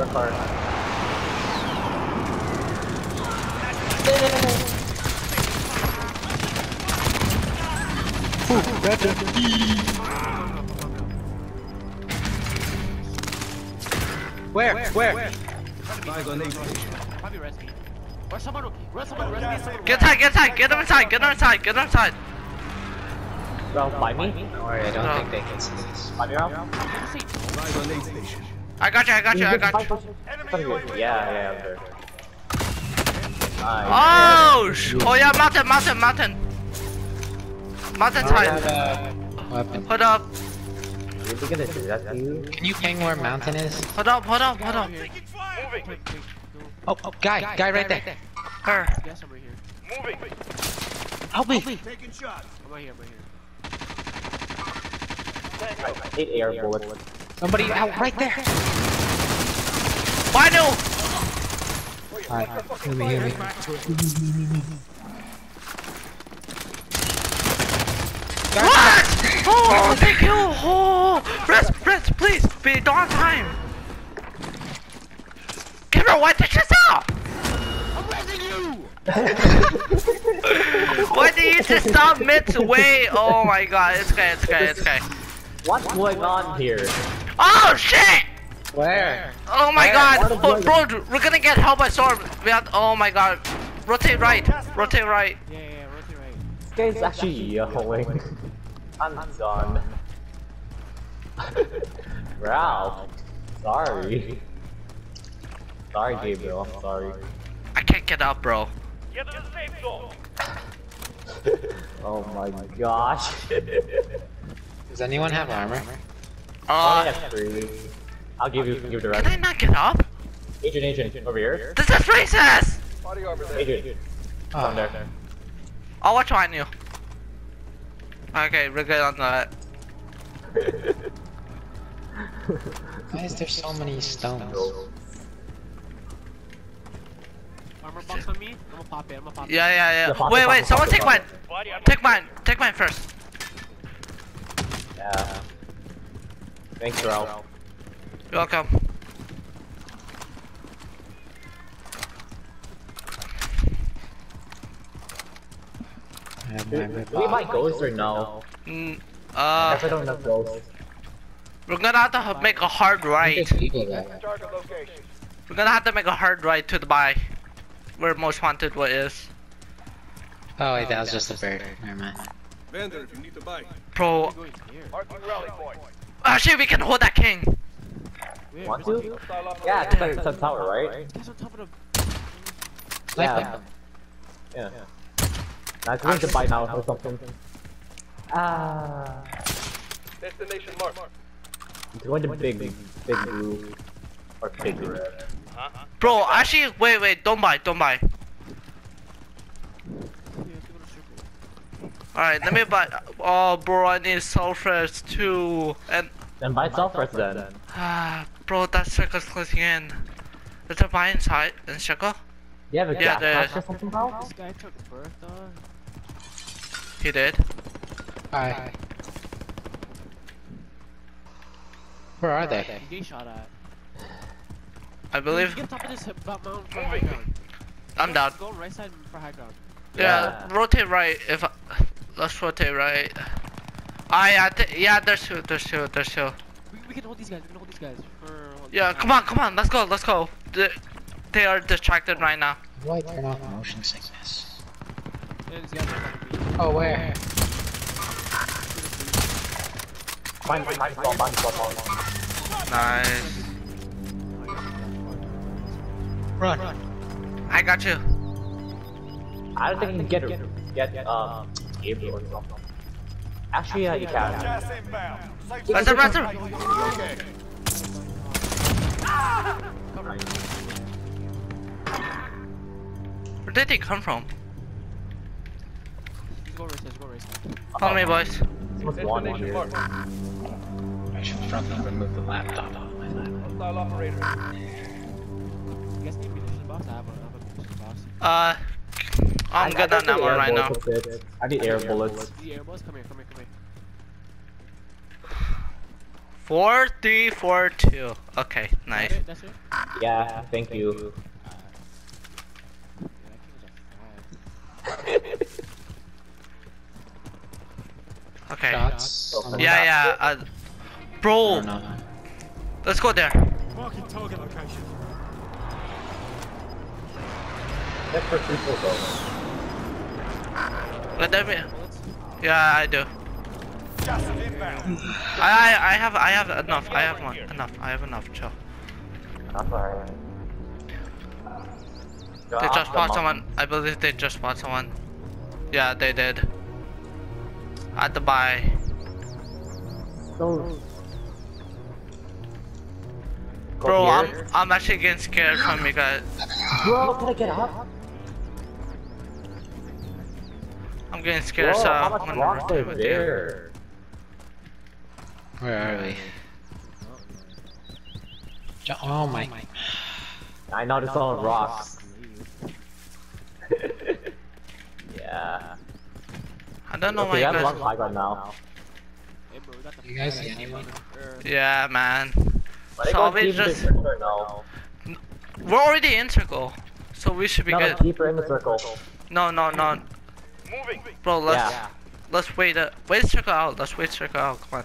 the car. Where? Where? Probably res me. Or someone, res someone, res me. someone Get inside, get inside, get them inside, get them inside, get them inside. Well, by me? Don't worry, I don't No. think they can see this. By me now? res me. I got you, I got you, I got you. Yeah, yeah, I'm there. Oh, sh oh yeah, mountain, mountain, mountain. Mountain I side. weapon. Hold up, You're gonna that you? Can you ping where mountain is? hold up, hold up, hold up. Oh, oh guy, guy right there. Her. Yes, I'm right here. Help me. I'm right here, I'm right here. Eight air bullets. Somebody out right there. Why no? Alright, hear me, hear me. What? Oh, thank you. Oh, rest, rest, please. Be on time. Gabriel, why did you stop? I'm resing you! Why did you just stop midway? Oh my god, it's okay, it's okay, it's okay. What's going on here? Oh shit! Where? Oh my Where? god! Oh, is bro, we're gonna get held by storm. We have. Oh my god! Rotate right. Rotate right. Yeah, yeah, yeah, rotate right. This guy's actually yelling. I'm done. Ralph. Sorry. Sorry, Gabriel. I'm sorry. I can't get up, bro. oh my gosh. Does anyone have armor? I Uh, have three. I'll give you give you the can rest. I not get up? Agent, agent, over here. This is racist! Agent, Oh, down there. I'll watch behind you. Okay, we're good on that. why is there so many stones? Armor box on me. I'm gonna pop it. I'm gonna pop it. Yeah, yeah, Yeah, yeah. pop it, Wait, wait, someone take mine. Take mine. Take mine first. Yeah. Thanks, Ralph. You're welcome. Do do we buy off. ghosts or no? Mm, I uh, don't have ghosts. we're gonna have to make a hard right. There's people there. We're gonna have to make a hard right to the buy. Where most wanted what is. Oh wait, that was just a bird. Never mind. Vendor, if you need to buy. Pro. I'm. Actually, we can hold that king. Want to? Yeah, it's like it's a tower, right? Guys on top of the. Yeah. Yeah. Now it's going to buy now or something. Ah. Destination mark. It's going to big, big blue. Or big red. Bro, actually, wait, wait, don't buy, don't buy. Yeah, let's go to circle. Alright, let me buy. Oh, bro, I need sulfurs too. And, Then buy itself first then. ah, bro, that circle's closing in. Is there buy inside in circle? You have a Yeah, gas there mask is. or something, Ralph? This guy took Bertha. He did. Hi. Where are they? He getting shot at. I believe. Get top of this hip- bu- mountain for high ground. I'm down. Go right side for high ground. Yeah, Yeah. rotate right. If I, let's rotate right. I, I th yeah, there's two, there's two, there's two. We, we can hold these guys. We can hold these guys for. Yeah, come on, come on, let's go, let's go. They, they are distracted right now. How do I turn off motion sickness? Yeah, these guys are fucking me. Oh, where? Mine, mine, mine, mine, mine, mine. Nice. Run. I got you. I don't think you can get, get, um, Gabriel or something. Actually, yeah, you can. Let's go, let's. Where did they come from? Just go right side. Just go right side. Follow me, boys. Someone's one in here. I should probably remove the laptop off my lap. You guys need munition box? I have a, I have a munition box. Uh, I'm good on that one right now. I need air bullets. The air boys, come here, come here, come here. Four, three, four, two. Okay, That nice. it? That's it? Yeah, thank you. Yeah, that king is a fraud. Okay. Shots. Yeah, yeah. Uh, bro, don't know. let's go there. Marking target location. That's for people though. Let them. Bullets? Yeah, I do. I, I, I have, I have enough. I have one, enough. I have enough. Chill. They just bought someone. I believe they just bought someone. Yeah, they did. I had to buy. Bro, I'm. I'm actually getting scared from you guys. Bro, can I get up? I'm getting scared, Bro, so I'm gonna rocks rotate is with you. there? Where are we? Jo- Oh my. I know this all rocks. yeah. I don't know okay, why we you have a long guys. high ground now. Hey, bro, we got the You guys see anyone? Yeah, man. But So we keep just- the circle now. We're already in circle, so we should be No, good. no, keep her in the circle. No, no, no, Moving. bro. Let's Yeah. let's wait. Uh, wait circle out. Let's wait a circle out. Come on.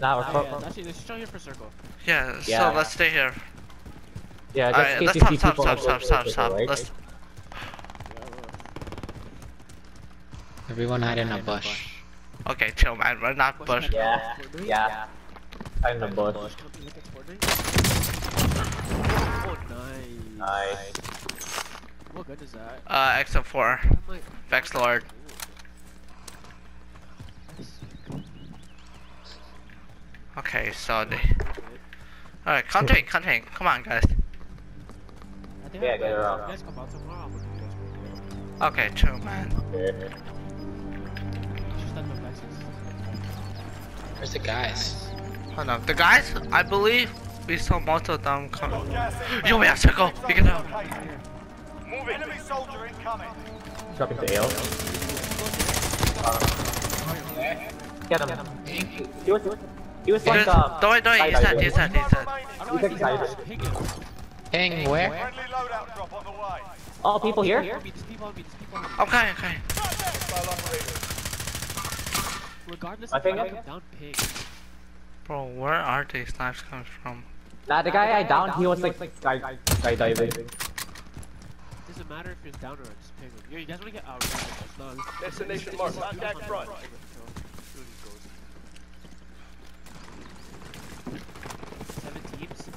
Now Ah, we're yeah, fo- actually, they should show here for circle. Yeah. Yeah. So let's stay here. yeah, just Alright, in let's stop, stop, stop, stop, stop, stop. right? Let's. Everyone hide in a bush. Okay, chill, man. We're not bush. Yeah, yeah. I'm in the bush. Come be looking for me. Oh, nice. Nice. What gun is that? Uh, except for I might. Vex Lord. Okay, so the. Alright, contain, contain. Come on, guys. I think Yeah, get her out. You guys come out tomorrow. I'm gonna do you guys. Okay, chill, man. Okay. Just let the Vexes. Where's the guys? Hold on. The guys, I believe we saw most of them coming. Gas inbound. Yo, we have circle. We can out. Moving. Enemy soldier incoming. Dropping to ale. Get him. He was, he was like, Just, uh, don't worry, don't worry. He's dead, he's dead, he's dead. I don't can think try he's it. pinging. Ping, where? Friendly loadout drop on the way. Oh, people here? There's people on me, there's people. Okay, okay. Regardless I if think I I- down ping. Bro, where are these knives coming from? Nah, the guy I downed, he was like, guy, guy diving. Doesn't matter if you're down or just ping him. Yo, you guys wanna get out? It's not. Destination marked. Contact front. Seven teams.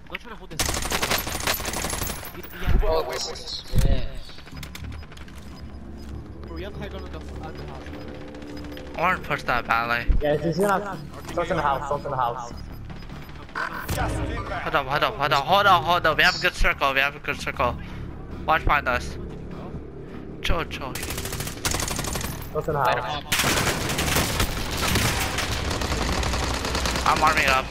I'm not trying to hold this. We, we have, Oh, where's this? Yeah. bro, we have high ground on the, on the house. I want push that ballet. Yeah, he's gonna, someone's in the house, someone's in the house. Gas is. Hold up, hold up, hold up, hold up, hold up. We have a good circle, we have a good circle. Watch behind us. Chill, chill. Someone's in the Light 'em house. I'm arming up.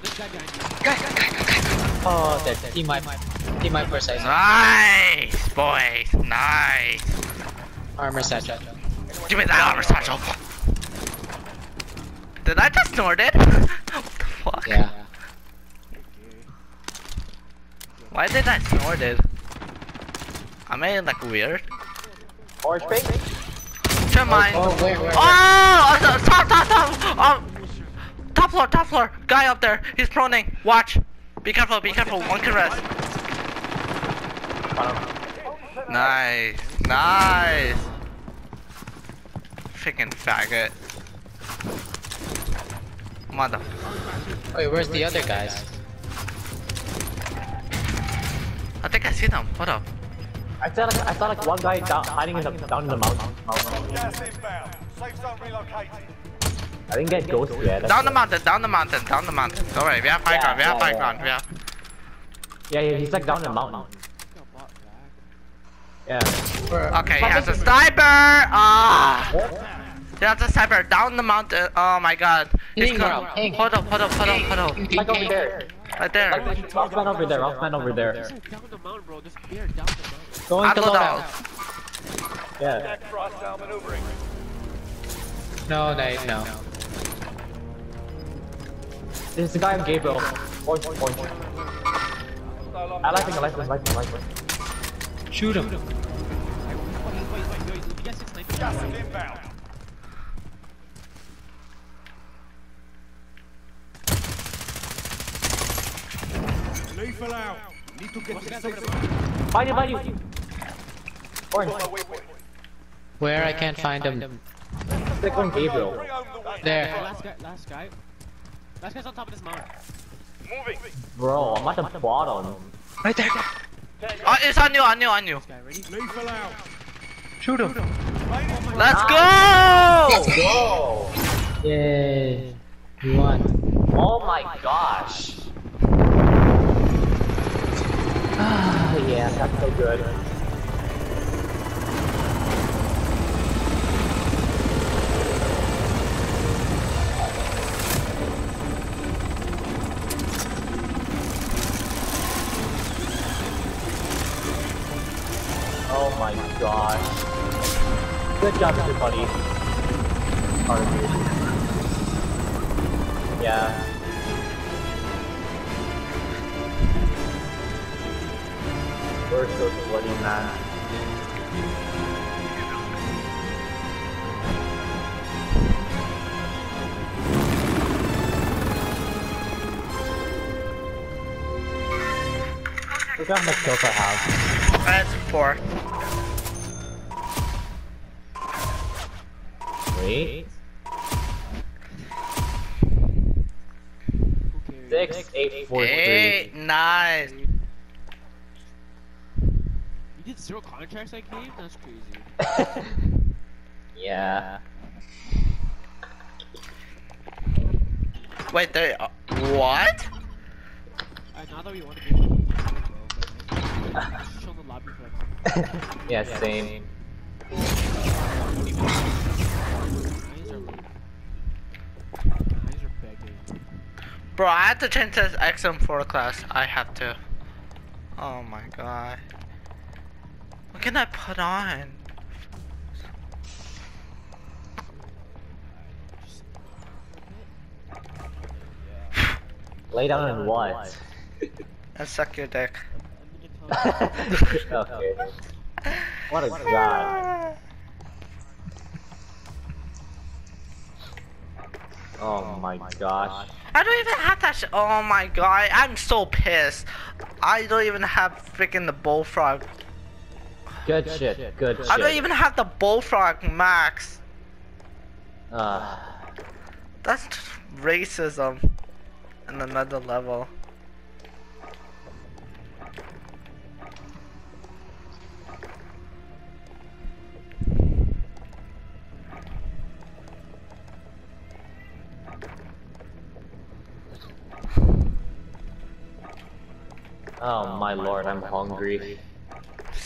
This guy behind you. Oh, dead. Team wipe. Team wipe for size. Nice, boys. Nice. Armor satchel. Give me that armor satchel. Did I just snort it? what the fuck? Yeah. Why did I snort it? I made it like weird. Orange pink? Never mind. Oh, where, where, where? Oh, uh, top, top, top. Oh, top floor, top floor. Guy up there. He's proning. Watch. Be careful, be careful. One can rest. Nice, nice. Freaking faggot. Mother. Wait, where's the other guys? I think I see them. Hold up. I saw like, I saw like one guy down, hiding in the, down in the mountain. mountain. Gas inbound. Safe zone relocated. I didn't get ghost yet. Down the mountain, down the mountain, down the mountain. Don't worry, we have high Yeah, ground, we have yeah, high yeah. ground, we have. Yeah, yeah, he's like down in the mountain. Got bought back. Yeah. Okay, he has a sniper! Ah! He has a sniper down the mountain. Oh my god. He's Ping, com- Hold up, hold up, hold up, hold up. Ping, Like over there. Right there. Like, rock man over there, rock man over there. Down the mountain, bro. There's bear down the mountain. Going to load load out. out. Yeah. Contact cross down maneuvering. No, they, no. There's a guy on Gabriel. Orange, orange. I like him, I like him, I like him, I like him. Shoot him. Wait, wait, wait, wait, you guys six snipers. Gas is inbound. Lethal out. Need to get to the safe guy zone. Find you, find you! Orange, On my way, way. Where I can't find him. click on Gabriel. The There. last guy, last guy. Last guy's on top of this mountain. Moving. Bro, I'm at the bottom. Right there. Oh, it's on you, on you, on you. This guy, ready? Lethal out. Shoot him. Let's go! Whoa! Yay. We won. Oh my gosh. That's so good. Oh my gosh. Good job, everybody. Part of you. Yeah. We're so sweaty, man. Look how much kills I have. That's four. Wait. Six, eight, four, Eight, three. nice. You did zero contracts I gave? That's crazy. yeah. Wait, there. Uh, what? Uh, not that we want to be bro, but like, just chill in the lobby for like yeah, same. Nines are like, nines are begging. Bro, I had to change this XM4 class. I have to. Oh my god. What can I put on? Lay down and what? And suck your dick. okay. What is that? Oh my gosh. I don't even have that shit. Oh my god, I'm so pissed. I don't even have freaking the bullfrog. Good shit. Good shit. I don't even have the bullfrog max. Uh, That's racism in another level. oh my lord, I'm hungry.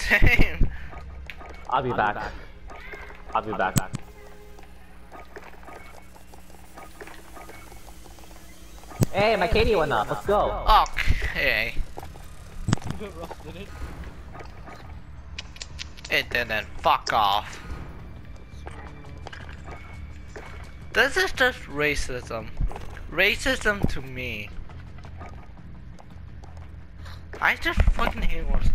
Same. I'll be back. I'll be back. Hey, my KD went up. Let's go. Okay. It. It didn't. Fuck off. This is just racism. Racism to me. I just fucking hate wars.